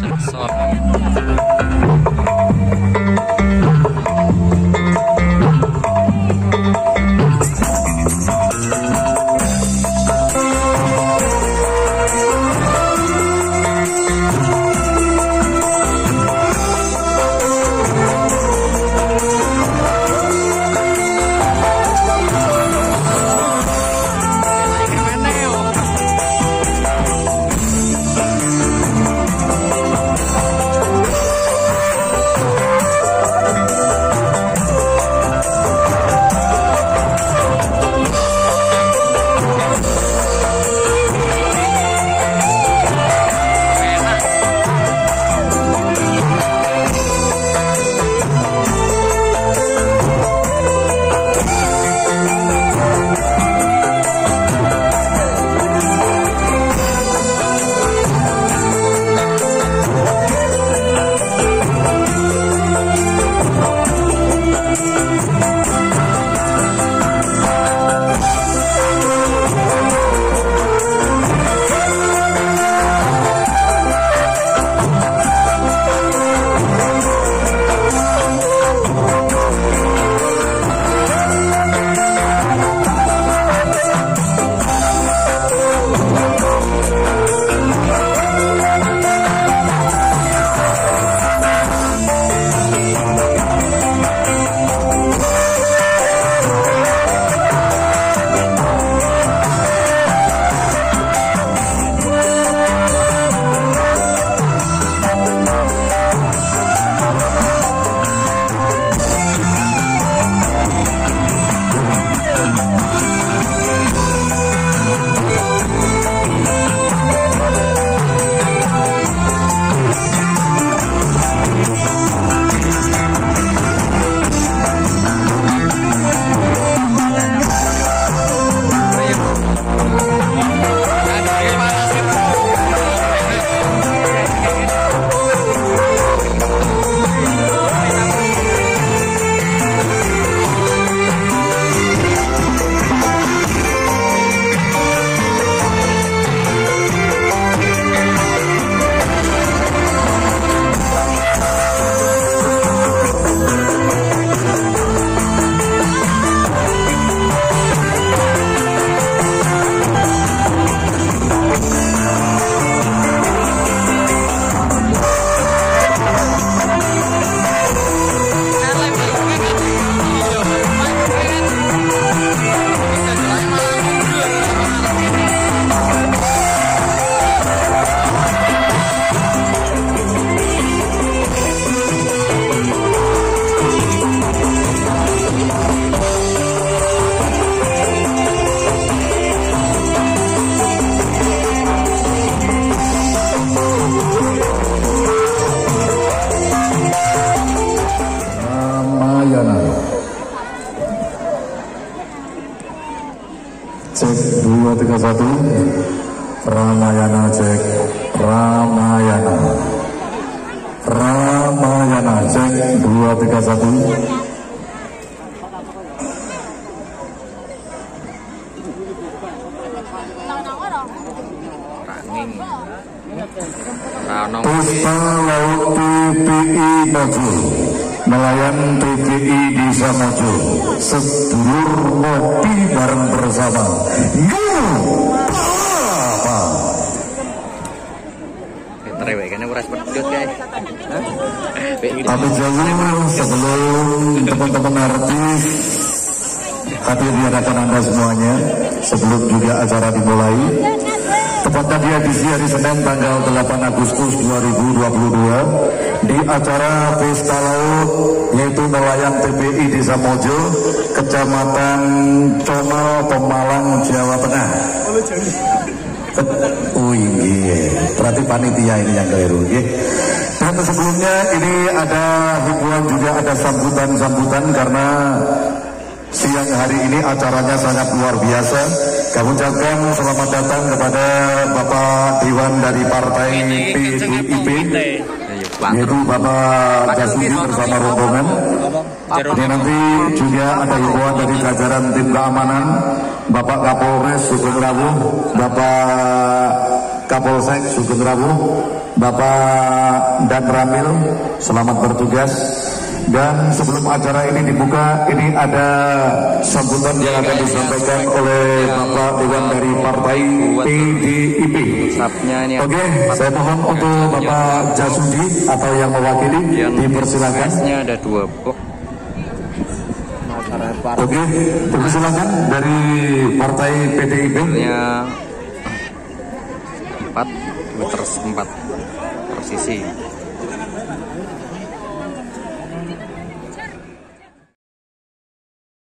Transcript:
I'm. Ramayana cek. Ramayana. Ramayana cek 231 Puspa Laut TPI Mojo Nelayan TPI di Samojo Sedulur ngopi bareng bersama Yuh Tapi jauh sebelum teman-teman artis. Hadir di hadapan anda semuanya sebelum juga acara dimulai tepatnya di edisi hari Senin tanggal 8 Agustus 2022 di acara Pesta Laut yaitu nelayan TPI di Samojo Kecamatan Conal Pemalang Jawa Tengah Oh iya, berarti panitia ini yang keliru. Iya. Dan sebelumnya ini ada hubungan juga ada sambutan-sambutan karena siang hari ini acaranya sangat luar biasa. Kami ucapkan selamat datang kepada Bapak Dewan dari Partai PDIP yaitu Bapak Basuki bersama rombongan. Dan nanti juga ada himbauan dari jajaran tim keamanan Bapak Kapolres Sugeng Rawuh, Bapak Kapolsek Sugeng Rawu, Bapak Dan Ramil, selamat bertugas. Dan sebelum acara ini dibuka, ini ada sambutan yang akan disampaikan oleh Bapak Dewan dari Partai PDIP. Oke, saya mohon untuk Bapak Jasudi atau yang mewakili dipersilakan. ada dua box. Oke, dipersilakan dari Partai PDIP. empat meter empat posisi